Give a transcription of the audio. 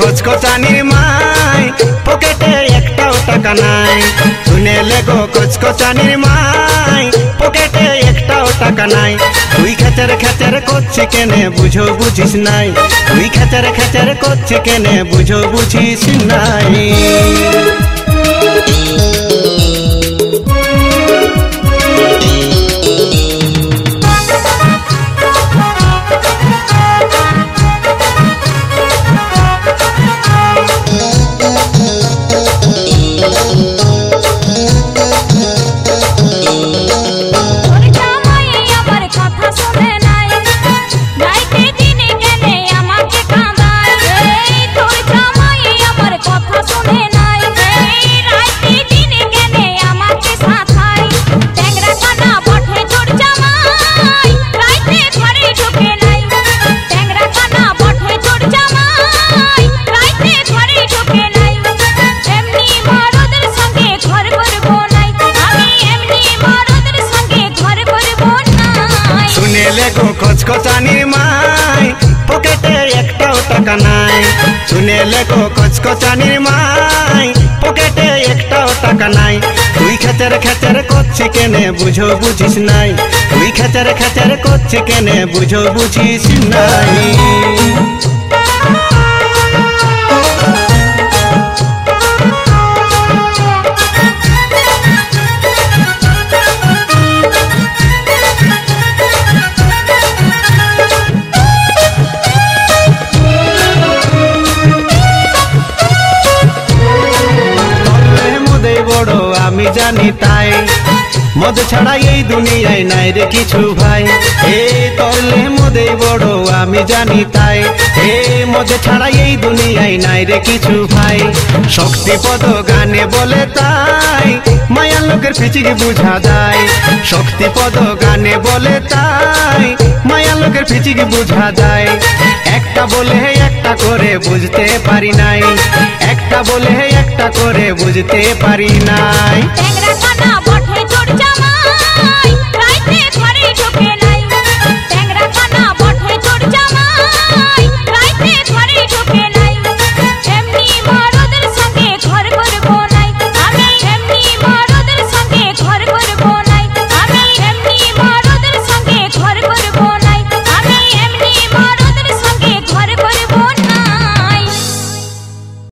কচকচানির মাই পকেটে একটাও টাকা নাই। শুনেলে গো কচকচানির মাই পকেটে একটাও টাকা নাই। তুই খেচার খেচার করছি কেনে, বুঝো বুঝিস নাই। তুই খেচার খেচার করছি কেনে, বুঝো বুঝিস নাই। কচকচানির মাই, পকেটে একটাও টাকা নাই। শুনেলে গো কচকচানির মাই, পকেটে একটাও টাকা নাই। তুই খেচার খেচার করছি কেনে, বুঝো বুঝিস নাই। তুই খেচার খেচার করছি কেনে, বুঝো বুঝিস নাই। আমি জানি তাই। মদ ছাড়া এই দুনিয়ায় নাই রে কিছু ভাই। এ তলে মদে বড় আমি জানি তাই। এ মদ ছাড়া এই দুনিয়ায় নাই রে কিছু ভাই। শক্তিপদ গানে বলে তাই, মায়া লোকের পিচিকে বুঝা যায়। শক্তিপদ গানে বলে তাই, মায়া লোকের পিচিকে বুঝা যায়। একটা বলে একটা করে বুঝতে পারি নাই। একটা বলে একটা করে বুঝতে পারি নাই।